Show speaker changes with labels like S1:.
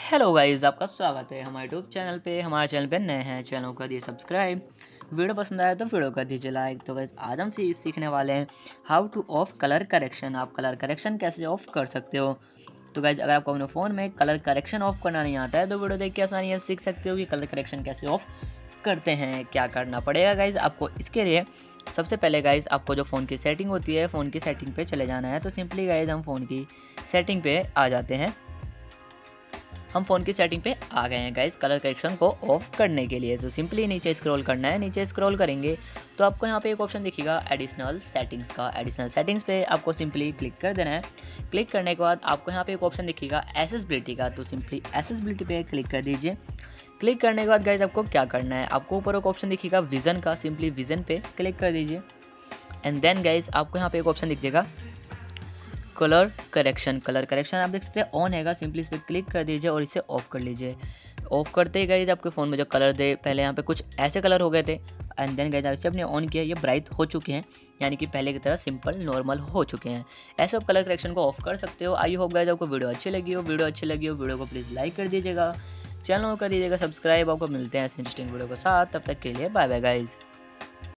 S1: Hello guys, आपका स्वागत है हमारे यूट्यूब चैनल पे। हमारे चैनल पे नए हैं, चैनल को दिए सब्सक्राइब। वीडियो पसंद आया तो वीडियो कर दीजिए लाइक। तो गाइस, आज हम सीखने वाले हैं how to off colour correction. आप कलर करेक्शन कैसे ऑफ़ कर सकते हो? तो गाइज़ अगर आपको अपने फ़ोन में कलर करेक्शन ऑफ़ करना नहीं आता है तो वीडियो देख के आसानी से सीख सकते हो कि कलर करेक्शन कैसे ऑफ़ करते हैं, क्या करना पड़ेगा गाइज़ आपको इसके लिए। सबसे पहले गाइज़ आपको जो फ़ोन की सेटिंग होती है, फ़ोन की सेटिंग पे चले जाना है। तो सिंपली गाइज़ हम फ़ोन की सेटिंग पे आ जाते हैं। हम फ़ोन की सेटिंग पे आ गए हैं गाइज़ कलर करेक्शन को ऑफ़ करने के लिए। तो सिंपली नीचे स्क्रॉल करना है, नीचे स्क्रॉल करेंगे तो आपको यहाँ पे एक ऑप्शन दिखेगा एडिशनल सेटिंग्स का। एडिशनल सेटिंग्स पे आपको सिंपली क्लिक कर देना है। क्लिक करने के बाद आपको यहाँ पे एक ऑप्शन दिखेगा एसेसबिलिटी का। तो सिंपली एसेसबिलिटी पे क्लिक कर दीजिए। क्लिक करने के बाद गाइज़ आपको क्या करना है? आपको ऊपर एक ऑप्शन दिखेगा विजन का। सिंपली विजन पे क्लिक कर दीजिए। एंड देन गाइज़ आपको यहाँ पे एक ऑप्शन दिखेगा कलर करेक्शन कलर। करेक्शन आप देख सकते हैं ऑन हैगा सिंपली इस पर क्लिक कर दीजिए और इसे ऑफ़ कर लीजिए। ऑफ़ करते ही गए आपके फ़ोन में जो कलर थे, पहले यहाँ पे कुछ ऐसे कलर हो गए थे। एंड देन गए इसे अपने ऑन किया ये ब्राइट हो चुके हैं। यानी कि पहले की तरह सिंपल नॉर्मल हो चुके हैं। ऐसे आप कलर करेक्शन को ऑफ़ कर सकते हो। आई होप गाइज़ आपको वीडियो अच्छी लगी हो। वीडियो अच्छी लगी हो वीडियो को प्लीज़ लाइक कर दीजिएगा। चैनल को कर दीजिएगा सब्सक्राइब आपको मिलते हैं ऐसे इंटरेस्टिंग वीडियो के साथ। तब तक के लिए बाय बाय गाइज़